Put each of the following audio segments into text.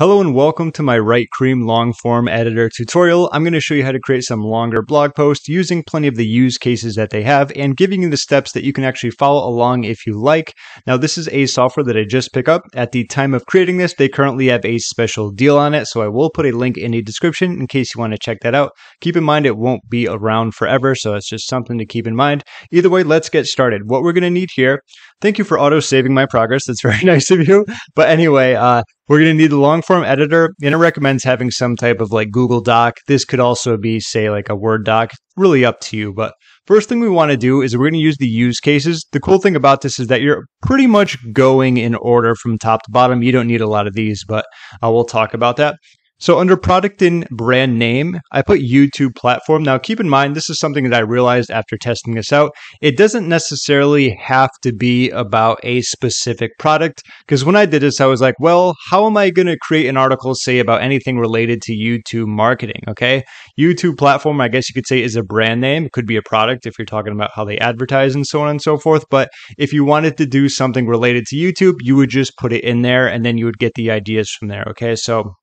Hello and welcome to my Writecream long form editor tutorial. I'm going to show you how to create some longer blog posts using plenty of the use cases that they have and giving you the steps that you can actually follow along if you like. Now this is a software that I just picked up. At the time of creating this, they currently have a special deal on it, so I will put a link in the description in case you want to check that out. Keep in mind it won't be around forever, so it's just something to keep in mind. Either way, let's get started. What we're going to need here Thank you for auto saving my progress. That's very nice of you. But anyway, uh, we're going to need the long form editor, and it recommends having some type of like Google Doc. This could also be, say, like a Word doc. Really up to you. But first thing we want to do is we're going to use the use cases. The cool thing about this is that you're pretty much going in order from top to bottom. You don't need a lot of these, but uh, we'll talk about that. So under product and brand name, I put YouTube platform. Now keep in mind, this is something that I realized after testing this out. It doesn't necessarily have to be about a specific product. Because when I did this, I was like, well, how am I going to create an article, say, about anything related to YouTube marketing? Okay. YouTube platform, I guess you could say, is a brand name. It could be a product if you're talking about how they advertise and so on and so forth. But if you wanted to do something related to YouTube, you would just put it in there and then you would get the ideas from there. Okay. So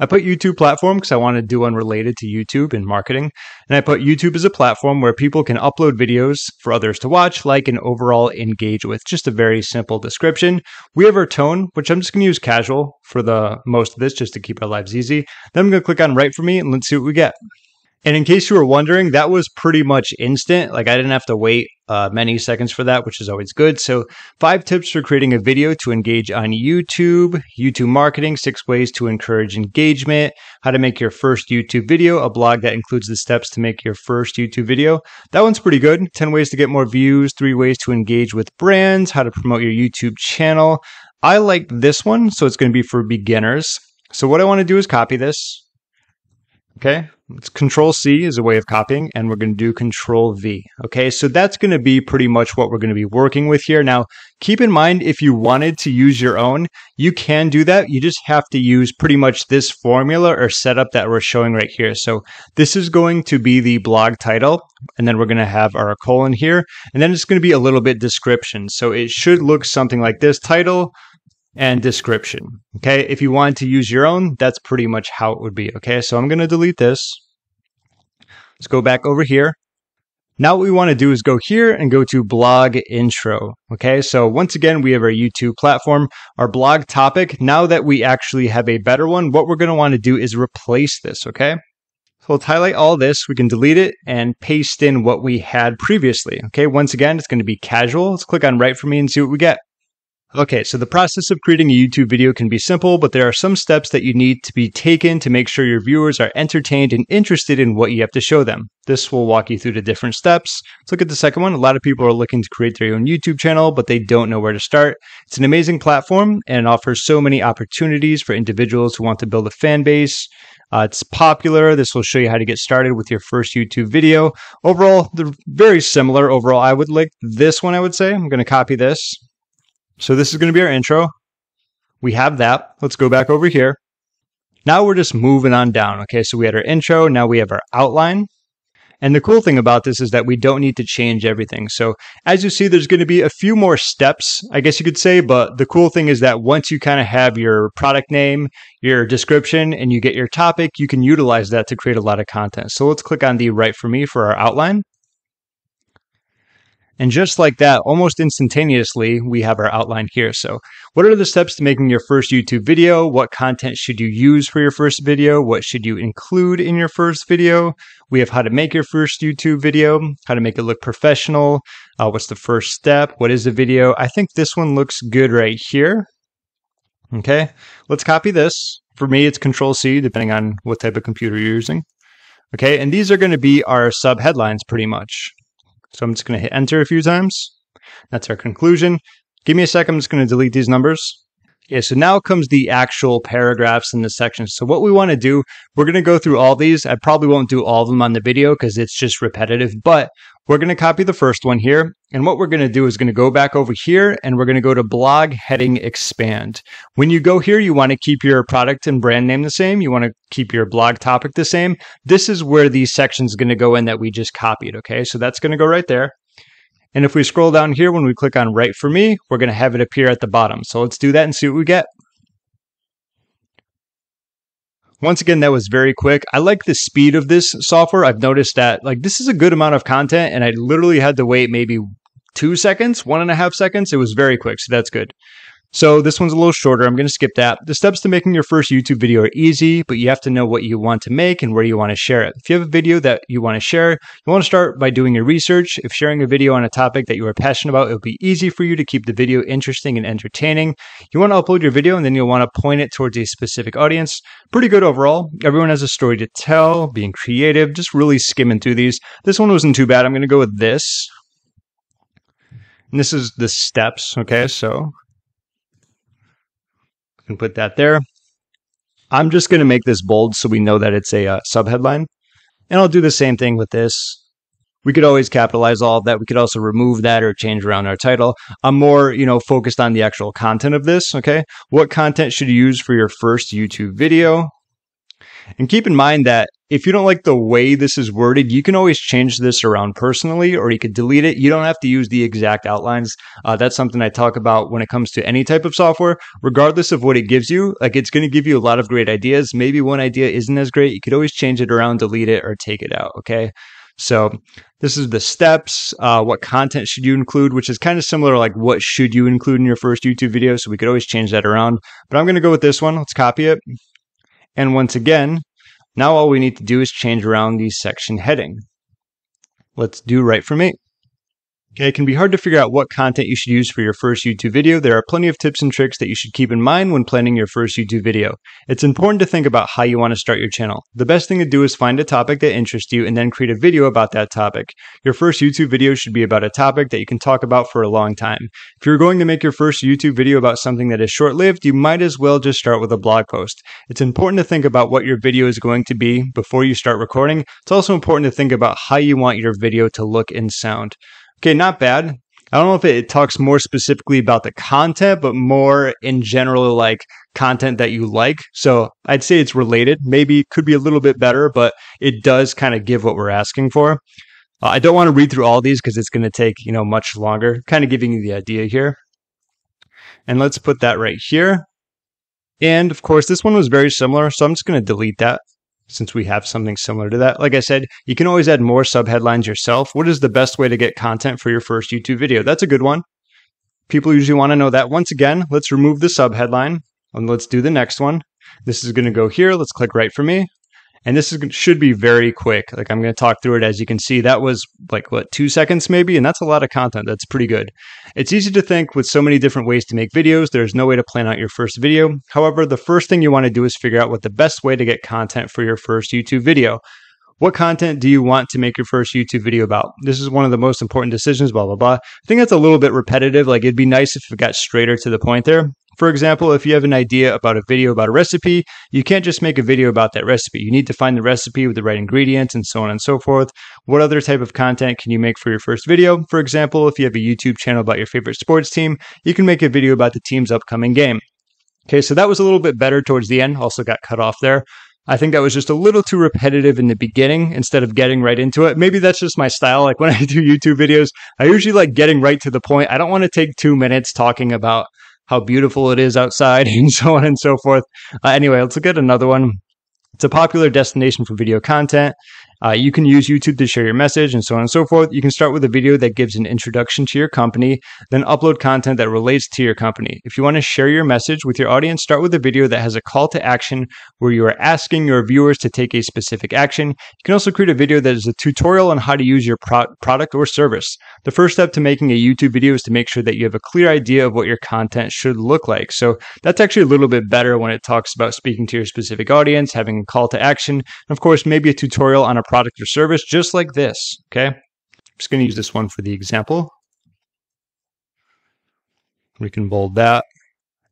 I put YouTube platform because I want to do one related to YouTube and marketing. And I put YouTube as a platform where people can upload videos for others to watch, like, and overall engage with. Just a very simple description. We have our tone, which I'm just going to use casual for the most of this just to keep our lives easy. Then I'm going to click on write for me and let's see what we get. And in case you were wondering, that was pretty much instant. Like I didn't have to wait uh, many seconds for that, which is always good. So, five tips for creating a video to engage on YouTube, YouTube marketing, six ways to encourage engagement, how to make your first YouTube video, a blog that includes the steps to make your first YouTube video. That one's pretty good. 10 ways to get more views, three ways to engage with brands, how to promote your YouTube channel. I like this one, so it's going to be for beginners. So, what I want to do is copy this. Okay, it's control C is a way of copying, and we're going to do control V. Okay, so that's going to be pretty much what we're going to be working with here. Now, keep in mind, if you wanted to use your own, you can do that. You just have to use pretty much this formula or setup that we're showing right here. So this is going to be the blog title, and then we're going to have our colon here, and then it's going to be a little bit description. So it should look something like this title, and description. Okay. If you wanted to use your own, that's pretty much how it would be. Okay. So I'm going to delete this. Let's go back over here. Now what we want to do is go here and go to blog intro. Okay. So once again, we have our YouTube platform, our blog topic. Now that we actually have a better one, what we're going to want to do is replace this. Okay. So let's highlight all this. We can delete it and paste in what we had previously. Okay. Once again, it's going to be casual. Let's click on write for me and see what we get. Okay, so the process of creating a YouTube video can be simple, but there are some steps that you need to be taken to make sure your viewers are entertained and interested in what you have to show them. This will walk you through the different steps. Let's look at the second one. A lot of people are looking to create their own YouTube channel, but they don't know where to start. It's an amazing platform and offers so many opportunities for individuals who want to build a fan base. Uh, it's popular. This will show you how to get started with your first YouTube video. Overall, they're very similar. Overall, I would like this one, I would say. I'm going to copy this so this is going to be our intro. We have that. Let's go back over here. Now we're just moving on down. Okay, so we had our intro. Now we have our outline. And the cool thing about this is that we don't need to change everything. So as you see, there's going to be a few more steps, I guess you could say. But the cool thing is that once you kind of have your product name, your description, and you get your topic, you can utilize that to create a lot of content. So let's click on the write for me for our outline. And just like that, almost instantaneously, we have our outline here. So what are the steps to making your first YouTube video? What content should you use for your first video? What should you include in your first video? We have how to make your first YouTube video, how to make it look professional. Uh, what's the first step? What is a video? I think this one looks good right here. Okay, let's copy this. For me, it's Control C, depending on what type of computer you're using. Okay, and these are going to be our sub headlines pretty much. So I'm just going to hit enter a few times. That's our conclusion. Give me a second. I'm just going to delete these numbers. Yeah, so now comes the actual paragraphs in the section. So what we want to do, we're going to go through all these. I probably won't do all of them on the video because it's just repetitive, but we're going to copy the first one here. And what we're going to do is going to go back over here and we're going to go to blog heading expand. When you go here, you want to keep your product and brand name the same. You want to keep your blog topic the same. This is where these sections going to go in that we just copied. Okay. So that's going to go right there. And if we scroll down here, when we click on write for me, we're going to have it appear at the bottom. So let's do that and see what we get. Once again, that was very quick. I like the speed of this software. I've noticed that like this is a good amount of content and I literally had to wait maybe two seconds, one and a half seconds. It was very quick. So that's good. So this one's a little shorter. I'm going to skip that. The steps to making your first YouTube video are easy, but you have to know what you want to make and where you want to share it. If you have a video that you want to share, you want to start by doing your research. If sharing a video on a topic that you are passionate about, it'll be easy for you to keep the video interesting and entertaining. You want to upload your video and then you'll want to point it towards a specific audience. Pretty good overall. Everyone has a story to tell, being creative, just really skimming through these. This one wasn't too bad. I'm going to go with this. And this is the steps. Okay. So can put that there. I'm just going to make this bold so we know that it's a uh, subheadline. And I'll do the same thing with this. We could always capitalize all of that. We could also remove that or change around our title. I'm more, you know, focused on the actual content of this. Okay. What content should you use for your first YouTube video? And keep in mind that if you don't like the way this is worded, you can always change this around personally or you could delete it. You don't have to use the exact outlines. Uh, that's something I talk about when it comes to any type of software, regardless of what it gives you. Like it's going to give you a lot of great ideas. Maybe one idea isn't as great. You could always change it around, delete it, or take it out. Okay. So this is the steps. Uh, what content should you include, which is kind of similar like what should you include in your first YouTube video. So we could always change that around, but I'm going to go with this one. Let's copy it. And once again, now all we need to do is change around the section heading. Let's do write for me. Okay, it can be hard to figure out what content you should use for your first YouTube video. There are plenty of tips and tricks that you should keep in mind when planning your first YouTube video. It's important to think about how you want to start your channel. The best thing to do is find a topic that interests you and then create a video about that topic. Your first YouTube video should be about a topic that you can talk about for a long time. If you're going to make your first YouTube video about something that is short-lived, you might as well just start with a blog post. It's important to think about what your video is going to be before you start recording. It's also important to think about how you want your video to look and sound. Okay, not bad. I don't know if it talks more specifically about the content, but more in general, like content that you like. So I'd say it's related. Maybe could be a little bit better, but it does kind of give what we're asking for. Uh, I don't want to read through all these because it's going to take, you know, much longer, kind of giving you the idea here. And let's put that right here. And of course, this one was very similar. So I'm just going to delete that since we have something similar to that. Like I said, you can always add more subheadlines yourself. What is the best way to get content for your first YouTube video? That's a good one. People usually want to know that. Once again, let's remove the subheadline and let's do the next one. This is going to go here. Let's click write for me. And this is, should be very quick. Like I'm going to talk through it. As you can see, that was like what, two seconds maybe? And that's a lot of content. That's pretty good. It's easy to think with so many different ways to make videos, there's no way to plan out your first video. However, the first thing you want to do is figure out what the best way to get content for your first YouTube video. What content do you want to make your first YouTube video about? This is one of the most important decisions, blah, blah, blah. I think that's a little bit repetitive. Like it'd be nice if it got straighter to the point there. For example, if you have an idea about a video about a recipe, you can't just make a video about that recipe. You need to find the recipe with the right ingredients and so on and so forth. What other type of content can you make for your first video? For example, if you have a YouTube channel about your favorite sports team, you can make a video about the team's upcoming game. Okay, so that was a little bit better towards the end, also got cut off there. I think that was just a little too repetitive in the beginning instead of getting right into it. Maybe that's just my style. Like when I do YouTube videos, I usually like getting right to the point. I don't want to take two minutes talking about how beautiful it is outside and so on and so forth. Uh, anyway, let's look at another one. It's a popular destination for video content. Uh, you can use YouTube to share your message and so on and so forth. You can start with a video that gives an introduction to your company, then upload content that relates to your company. If you want to share your message with your audience, start with a video that has a call to action where you are asking your viewers to take a specific action. You can also create a video that is a tutorial on how to use your pro- product or service. The first step to making a YouTube video is to make sure that you have a clear idea of what your content should look like. So that's actually a little bit better when it talks about speaking to your specific audience, having a call to action, and of course, maybe a tutorial on a product or service just like this. Okay. I'm just going to use this one for the example. We can bold that.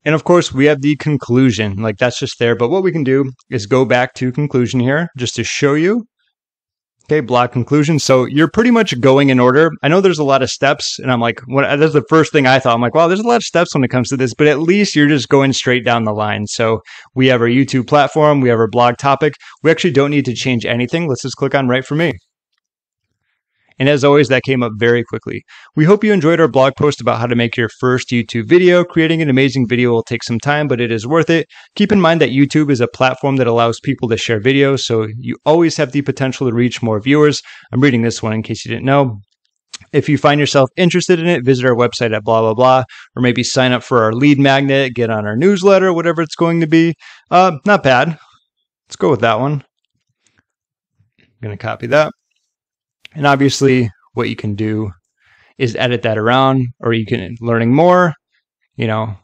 And of course, we have the conclusion. Like that's just there. But what we can do is go back to conclusion here just to show you. Okay, blog conclusion. So you're pretty much going in order. I know there's a lot of steps, and I'm like, what, that's the first thing I thought. I'm like, wow, there's a lot of steps when it comes to this, but at least you're just going straight down the line. So we have our YouTube platform, we have our blog topic. We actually don't need to change anything. Let's just click on write for me. And as always, that came up very quickly. We hope you enjoyed our blog post about how to make your first YouTube video. Creating an amazing video will take some time, but it is worth it. Keep in mind that YouTube is a platform that allows people to share videos, so you always have the potential to reach more viewers. I'm reading this one in case you didn't know. If you find yourself interested in it, visit our website at blah, blah, blah, or maybe sign up for our lead magnet, get on our newsletter, whatever it's going to be. Uh, not bad. Let's go with that one. I'm going to copy that. And obviously, what you can do is edit that around, or you can, learning more, you know,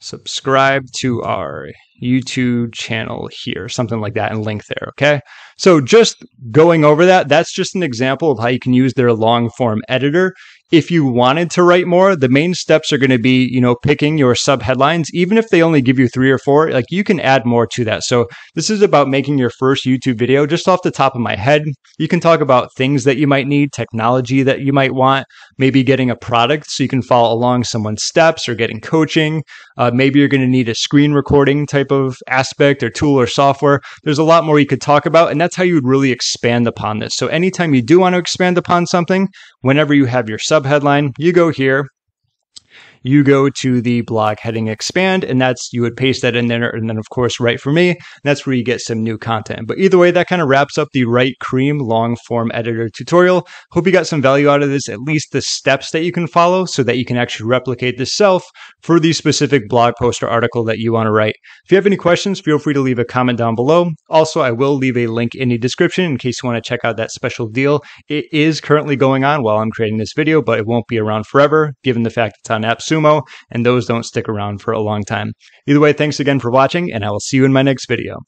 subscribe to our YouTube channel here, something like that, and link there. Okay. So just going over that, that's just an example of how you can use their long form editor if you wanted to write more, the main steps are going to be, you know, picking your sub headlines. Even if they only give you three or four, like you can add more to that. So this is about making your first YouTube video just off the top of my head. You can talk about things that you might need, technology that you might want, maybe getting a product so you can follow along someone's steps or getting coaching. Uh, maybe you're going to need a screen recording type of aspect or tool or software. There's a lot more you could talk about, and that's how you would really expand upon this. So anytime you do want to expand upon something, whenever you have your sub subheadline, you go here, you go to the blog heading expand, and that's you would paste that in there, and then of course write for me. that's where you get some new content. But either way, that kind of wraps up the Writecream long form editor tutorial. Hope you got some value out of this, at least the steps that you can follow so that you can actually replicate this self for the specific blog post or article that you want to write. If you have any questions, feel free to leave a comment down below. Also, I will leave a link in the description in case you want to check out that special deal. It is currently going on while I'm creating this video, but it won't be around forever given the fact it's on AppSumo sumo, and those don't stick around for a long time. Either way, thanks again for watching, and I will see you in my next video.